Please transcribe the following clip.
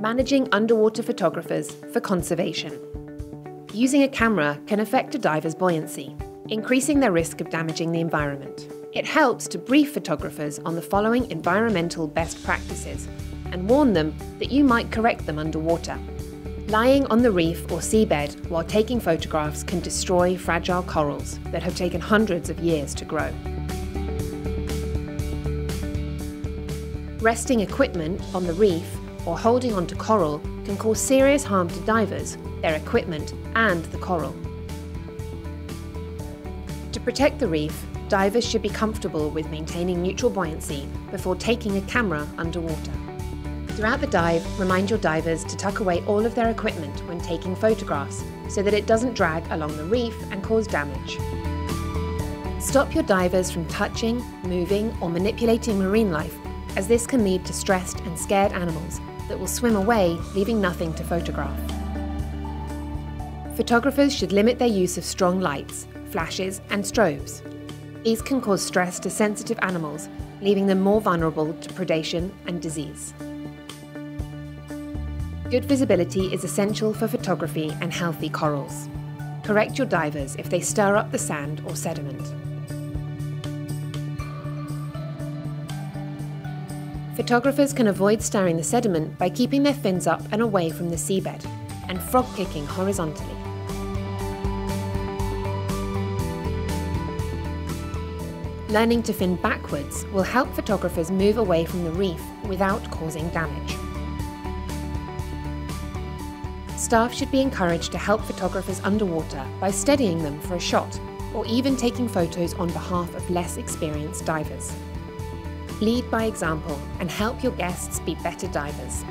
Managing underwater photographers for conservation. Using a camera can affect a diver's buoyancy, increasing their risk of damaging the environment. It helps to brief photographers on the following environmental best practices and warn them that you might correct them underwater. Lying on the reef or seabed while taking photographs can destroy fragile corals that have taken hundreds of years to grow. Resting equipment on the reef or holding onto coral can cause serious harm to divers, their equipment, and the coral. To protect the reef, divers should be comfortable with maintaining neutral buoyancy before taking a camera underwater. Throughout the dive, remind your divers to tuck away all of their equipment when taking photographs so that it doesn't drag along the reef and cause damage. Stop your divers from touching, moving, or manipulating marine life, as this can lead to stressed and scared animals that will swim away, leaving nothing to photograph. Photographers should limit their use of strong lights, flashes, and strobes. These can cause stress to sensitive animals, leaving them more vulnerable to predation and disease. Good visibility is essential for photography and healthy corals. Correct your divers if they stir up the sand or sediment. Photographers can avoid stirring the sediment by keeping their fins up and away from the seabed and frog kicking horizontally. Learning to fin backwards will help photographers move away from the reef without causing damage. Staff should be encouraged to help photographers underwater by steadying them for a shot or even taking photos on behalf of less experienced divers. Lead by example and help your guests be better divers.